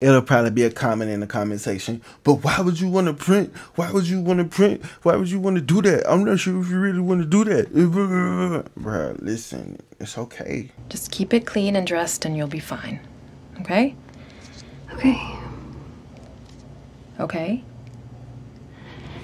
It'll probably be a comment in the comment section. But why would you want to print? Why would you want to print? Why would you want to do that? I'm not sure if you really want to do that. Bruh, listen, it's okay. Just keep it clean and dressed and you'll be fine. Okay? Okay. Okay?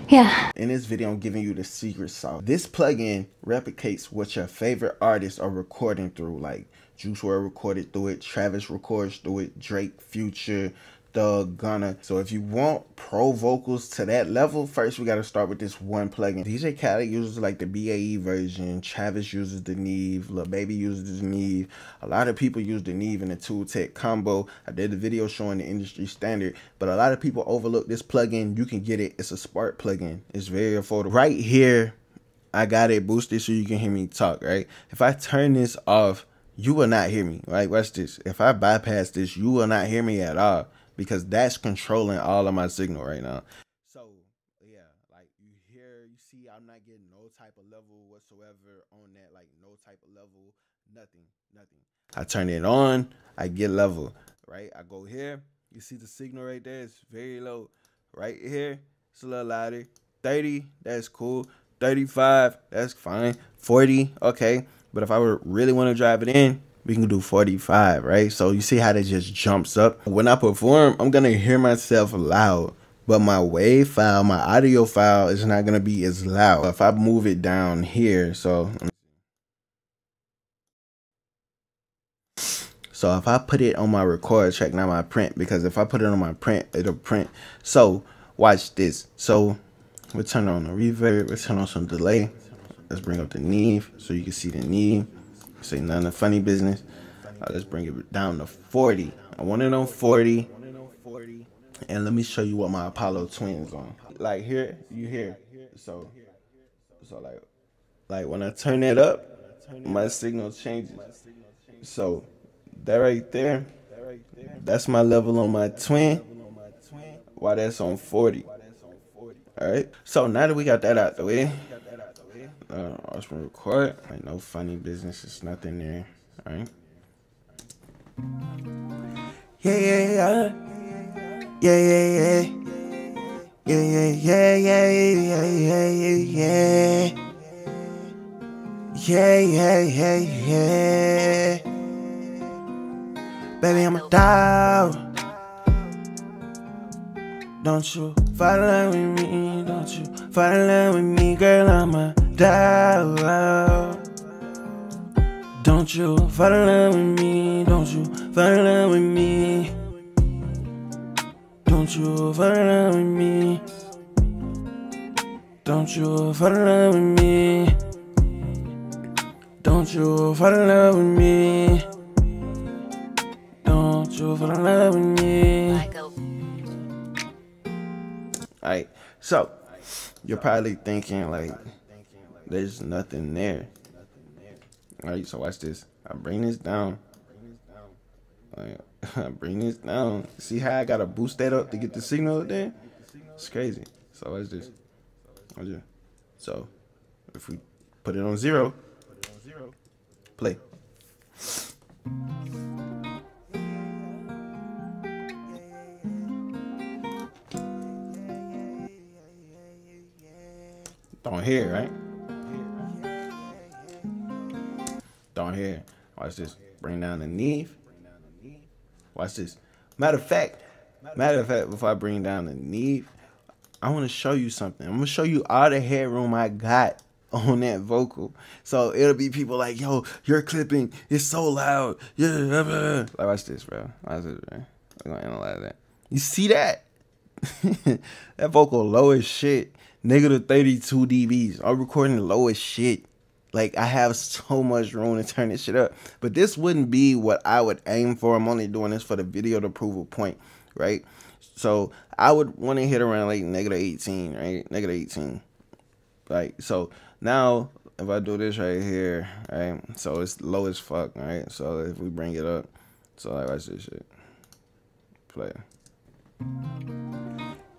Yeah. In this video, I'm giving you the secret sauce. This plugin replicates what your favorite artists are recording through. Like Juice WRLD recorded through it, Travis records through it, Drake, Future, Thug, Gunna. So if you want pro vocals to that level, first we got to start with this one plugin. DJ Khaled uses like the BAE version. Travis uses the Neve. Lil Baby uses the Neve. A lot of people use the Neve in the Tube-Tech combo. I did a video showing the industry standard, but a lot of people overlook this plugin. You can get it. It's a Spark plugin. It's very affordable. Right here, I got it boosted so you can hear me talk, right? If I turn this off, you will not hear me. Right? Watch this. If I bypass this, you will not hear me at all because that's controlling all of my signal right now. So yeah, like you hear, you see, I'm not getting no type of level whatsoever on that, like no type of level, nothing, nothing. I turn it on, I get level, right? I go here, you see the signal right there, it's very low. Right here, it's a little louder. 30, that's cool. 35, that's fine. 40, okay. But if I were really want to drive it in, we can do 45, right? So you see how that just jumps up. When I perform, I'm gonna hear myself loud, but my wave file, my audio file is not gonna be as loud. If I move it down here, so So if I put it on my record track, not my print, because if I put it on my print, it'll print. So watch this. So we turn on the reverb, we turn on some delay. Let's bring up the Neve so you can see the Neve. Say none of funny business. Uh, let's bring it down to 40. I want it on 40. And let me show you what my Apollo twins on. Like here, you hear. So, so like, like when I turn it up, my signal changes. So that right there, that's my level on my twin. Why that's on 40. All right. So now that we got that out the way, uh, gonna record. Like no funny business. It's nothing there. Right. Yeah, yeah, yeah. Yeah, yeah, yeah. Yeah, yeah, yeah, yeah, yeah, yeah, yeah, yeah. Yeah, yeah, yeah, yeah. Baby, I'm a dog. Don't you fall in love with me, don't you fall in love with me, girl, I'm a Don't you fall in love with me, don't you fall in love with me. Don't you fall in love with me. Don't you fall in love with me. Don't you fall in love with me. Don't you fall in love with me. Alright, so you're probably thinking like there's nothing there. Alright, so watch this. I bring this down. Like, I bring this down. See how I gotta boost that up to get the signal up there? It's crazy. So watch this. Watch this. So if we put it on zero, play. Don't hear, right? Don't hear. Watch this. Bring down the Neve. Watch this. Matter of fact, matter of fact, before I bring down the Neve, I want to show you something. I'm gonna show you all the headroom I got on that vocal. So it'll be people like, yo, you're clipping. It's so loud. Yeah. Like, watch this, bro. Watch this, bro. I'm gonna analyze that. You see that? that vocal low as shit. Negative 32 dBs. I'm recording low as shit. Like I have so much room to turn this shit up. But this wouldn't be what I would aim for. I'm only doing this for the video to prove a point, right? So I would want to hit around like negative 18, right? Negative 18. Like so now if I do this right here, right? So it's low as fuck, right? So if we bring it up, so like watch this shit. Play.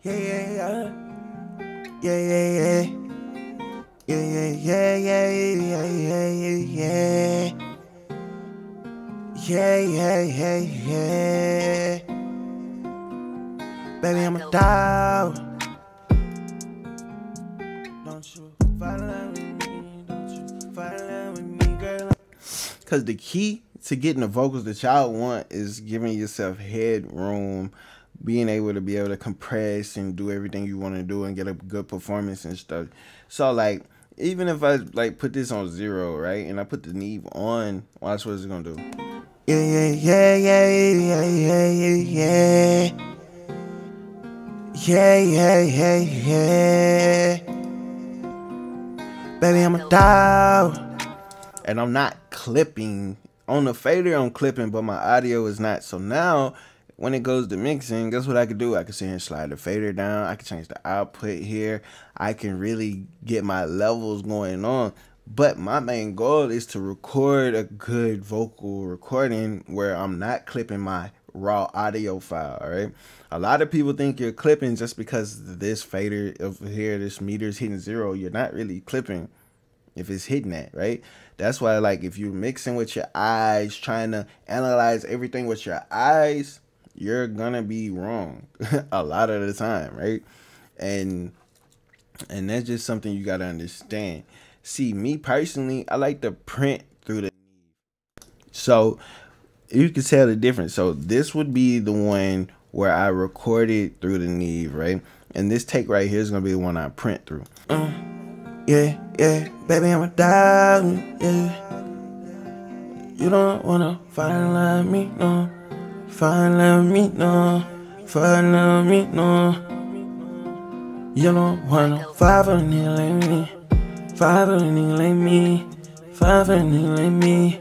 Yeah, yeah, yeah. Yeah, yeah, yeah. Yeah, yeah, yeah, yeah, yeah, yeah, yeah, yeah. Yeah, yeah, yeah, yeah. Baby, I'm a dog. Don't you fall with me, don't you fall with me, girl. Cause the key to getting the vocals that y'all want is giving yourself headroom, being able to be able to compress and do everything you want to do and get a good performance and stuff. So like even if I like put this on zero, right, and I put the Neve on, watch what it's gonna do. Yeah, yeah, yeah, yeah, yeah, yeah, yeah, yeah. Yeah, yeah, yeah, yeah. Baby, I'm a dog. And I'm not clipping. On the fader, I'm clipping, but my audio is not. So now, when it goes to mixing, guess what I can do? I can sit here and slide the fader down. I can change the output here. I can really get my levels going on. But my main goal is to record a good vocal recording where I'm not clipping my raw audio file, right? A lot of people think you're clipping just because this fader over here, this meter is hitting zero. You're not really clipping if it's hitting that, right? That's why, like, if you're mixing with your eyes, trying to analyze everything with your eyes, you're gonna be wrong a lot of the time, right? And and that's just something you gotta understand. See, me personally, I like to print through the so you can tell the difference. So this would be the one where I recorded through the Neve, right? And this take right here is gonna be the one I print through. Uh, yeah, yeah, baby, I'm a dog, yeah. You don't wanna find like me, no. Like me, no. Find like me, no. You don't wanna a nigga like me. A nigga like me. A nigga like me.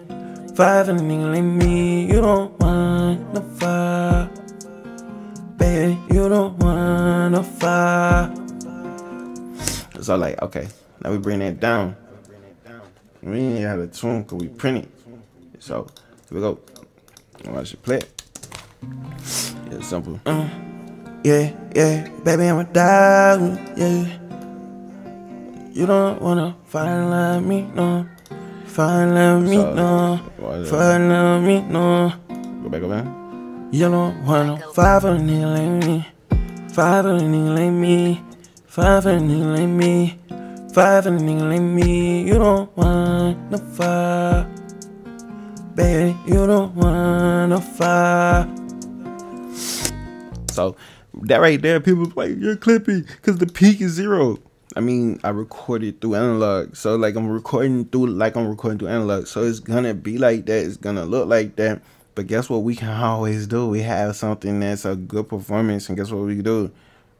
Five and a like me, you don't want no fire. Baby, you don't want no fire. So like, okay, now we bring that down. We ain't have a tune cause we print it. So here we go. Watch it play it. Yeah, simple. Uh, yeah, yeah, baby, I'm a dog. Yeah. You don't wanna fight like me, no. Find let me know. Find let me know. Go back up there. You don't want no five of a nigga like me. Five of a nigga like me. Five of a nigga like me. Five of a nigga like me. You don't want no five. Baby, you don't want no five. So that right there, people like, you're clippy because the peak is zero. I mean, I recorded through analog. So like I'm recording through like I'm recording through analog. So it's gonna be like that. It's gonna look like that. But guess what we can always do? We have something that's a good performance, and guess what we do?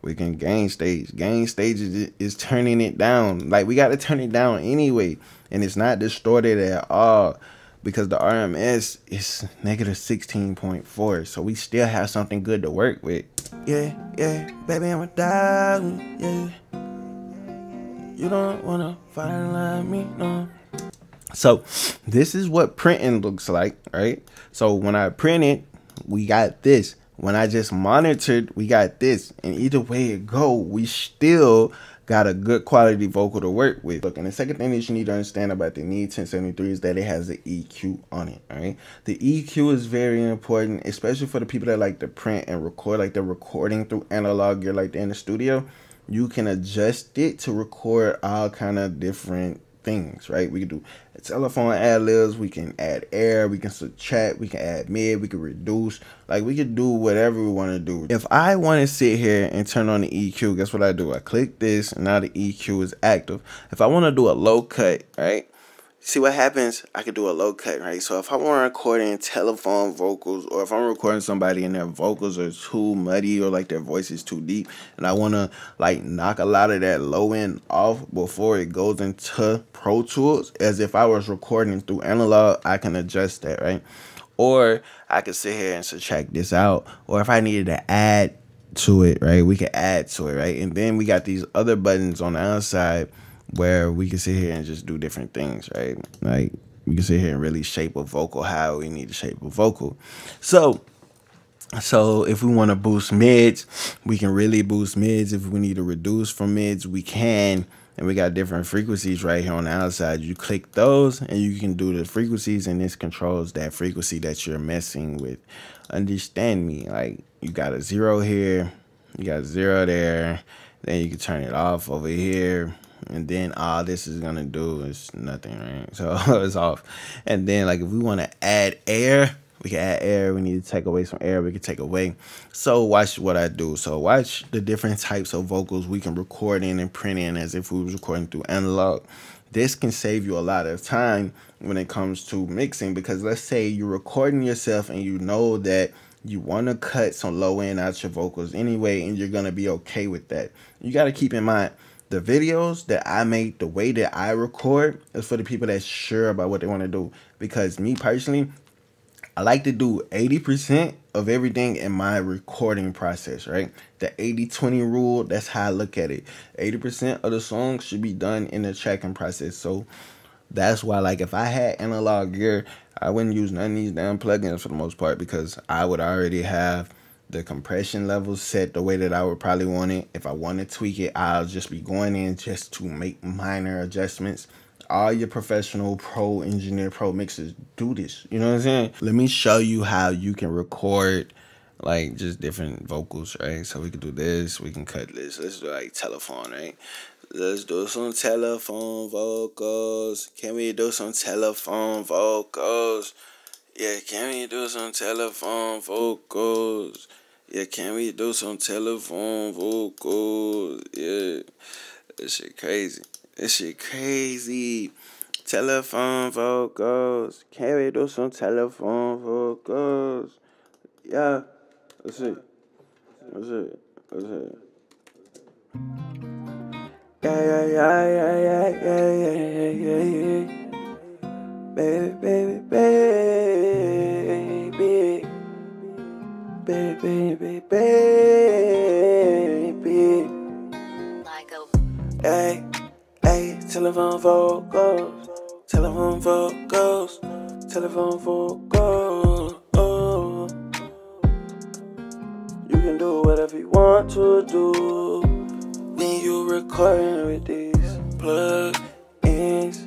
We can gain stage. Gain stage is, is turning it down. Like we gotta turn it down anyway. And it's not distorted at all because the RMS is negative 16.4. So we still have something good to work with. Yeah, yeah, baby, I'm a dog. Yeah. You don't wanna fight like me, no. So this is what printing looks like, right? So when I printed, we got this. When I just monitored, we got this. And either way it go, we still got a good quality vocal to work with. Look, and the second thing that you need to understand about the Neve 1073 is that it has the EQ on it, all right? The EQ is very important, especially for the people that like to print and record, like they're recording through analog, you're in the studio you can adjust it to record all kind of different things, right? We can do telephone ad libs, we can add air, we can subtract, we can add mid, we can reduce. Like we can do whatever we want to do. If I want to sit here and turn on the EQ, guess what I do? I click this, and now the EQ is active. If I want to do a low cut, right? See what happens i could do a low cut right? So if i want to record in telephone vocals or if i'm recording somebody and their vocals are too muddy or like their voice is too deep and i want to like knock a lot of that low end off before it goes into pro tools as if i was recording through analog i can adjust that right? Or i could sit here and subtract this out or if i needed to add to it right? We could add to it right? And then we got these other buttons on the outside where we can sit here and just do different things, right? Like we can sit here and really shape a vocal how we need to shape a vocal. So so if we want to boost mids, we can really boost mids. If we need to reduce from mids, we can. And we got different frequencies right here on the outside. You click those and you can do the frequencies and this controls that frequency that you're messing with. Understand me, like you got a zero here, You got zero there. Then you can turn it off over here. And then all this is gonna do is nothing, right? So it's off. And then like if we want to add air, we can add air. We need to take away some air. We can take away. So watch what I do. So watch the different types of vocals we can record in and print in as if we was recording through analog. This can save you a lot of time when it comes to mixing because let's say you're recording yourself and you know that you want to cut some low end out your vocals anyway and you're going to be okay with that. You got to keep in mind the videos that I make, the way that I record is for the people that's sure about what they want to do because me personally, I like to do 80% of everything in my recording process, right? The 80-20 rule, that's how I look at it. 80% of the songs should be done in the tracking process. So that's why like if I had analog gear, I wouldn't use none of these damn plugins for the most part because I would already have the compression levels set the way that I would probably want it. If I want to tweak it, I'll just be going in just to make minor adjustments. All your professional pro engineer pro mixers do this. You know what i'm saying? Let me show you how you can record like just different vocals right? So we can do this we can cut this. Let's do like telephone right? Let's do some telephone vocals. Can we do some telephone vocals yeah can we do some telephone vocals yeah can we do some telephone vocals yeah this shit crazy this shit crazy. Telephone vocals. Can we do some telephone vocals? Yeah. Let's see. Let's see. Let's see. Yeah, yeah, yeah, yeah, yeah, yeah, yeah, yeah, yeah. Baby, baby, baby. Baby, baby, baby. A. Hey telephone vocals, telephone vocals, telephone vocals. Oh. You can do whatever you want to do when you're recording with these plug-ins.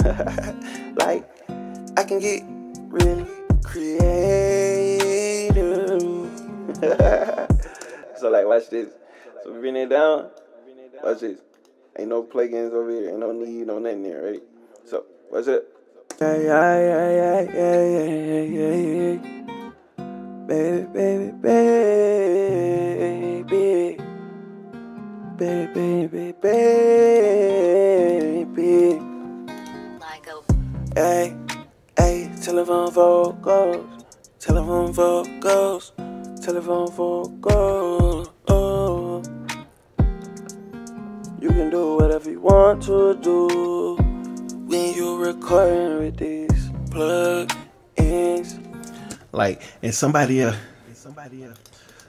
like, I can get really creative. so, like, watch this. So, we bring it down. Watch this. Ain't no plugins over here. Ain't no need, no nothing there, right? So, what's it? Yeah, yeah, yeah, yeah, yeah, yeah, yeah, yeah. Baby, baby, baby. Baby, baby, baby. Hey, hey, telephone vocals, telephone vocals, telephone vocals. You can do whatever you want to do when you're recording with these plug-ins. Like, and somebody, uh, somebody, uh,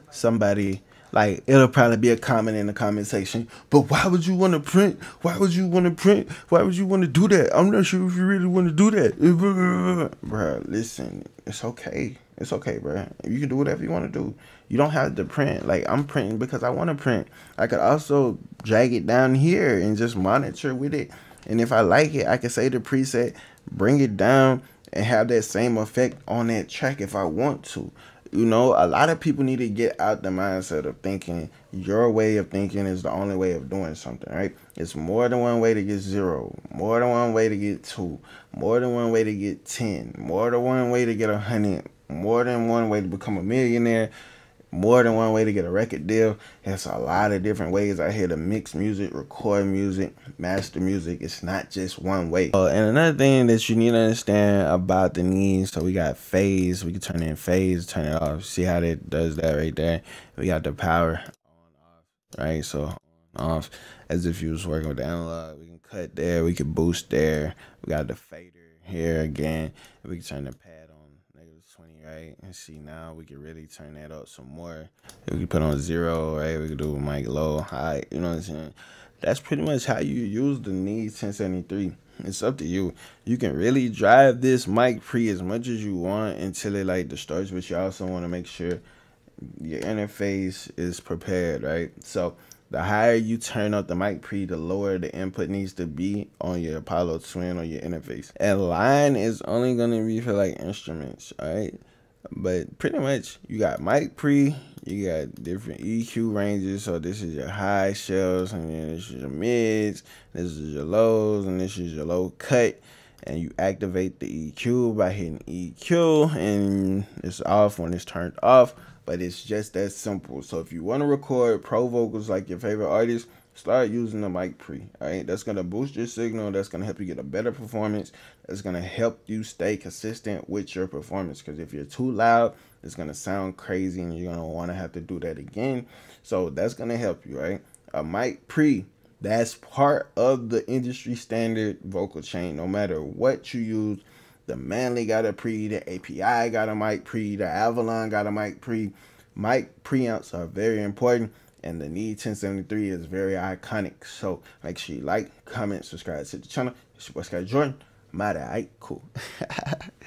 somebody, like, it'll probably be a comment in the comment section. But why would you want to print? Why would you want to print? Why would you want to do that? I'm not sure if you really want to do that. Bruh, listen, it's okay. It's okay, bro. You can do whatever you want to do. You don't have to print. Like I'm printing because I want to print. I could also drag it down here and just monitor with it. And if I like it, I can say the preset, bring it down, and have that same effect on that track if I want to. You know, a lot of people need to get out the mindset of thinking your way of thinking is the only way of doing something, right? It's more than one way to get zero, more than one way to get two, more than one way to get 10, more than one way to get a hundred, more than one way to become a millionaire, more than one way to get a record deal. There's a lot of different ways out here to mix music, record music, master music. It's not just one way. Uh, and another thing that you need to understand about the needs, so we got phase, we can turn in phase, turn it off. See how that does that right there? We got the power on off, right? So off as if you was working with the analog. We can cut there, we can boost there. We got the fader here again. We can turn the pad right? And see now we can really turn that up some more. If we put on zero, right? We can do mic low, high, you know what I'm saying? That's pretty much how you use the Neve 1073. It's up to you. You can really drive this mic pre as much as you want until it like distorts, but you also want to make sure your interface is prepared, right? So the higher you turn up the mic pre, the lower the input needs to be on your Apollo Twin or your interface. And line is only gonna be for like instruments, all right? But pretty much you got mic pre, you got different EQ ranges. So this is your high shelves, and then this is your mids, this is your lows, and this is your low cut. And you activate the EQ by hitting EQ, and it's off when it's turned off. But it's just that simple. So if you want to record pro vocals like your favorite artist, start using the mic pre all right that's going to boost your signal that's going to help you get a better performance that's going to help you stay consistent with your performance. Because if you're too loud it's going to sound crazy and you're going to want to have to do that again. So that's going to help you right? A mic pre that's part of the industry standard vocal chain. No matter what you use the Manley got a pre the api got a mic pre the avalon got a mic pre mic preamps are very important and the Neve 1073 is very iconic. So make sure you like, comment, subscribe to the channel. It's your boy Sky Jordxn. My Cool.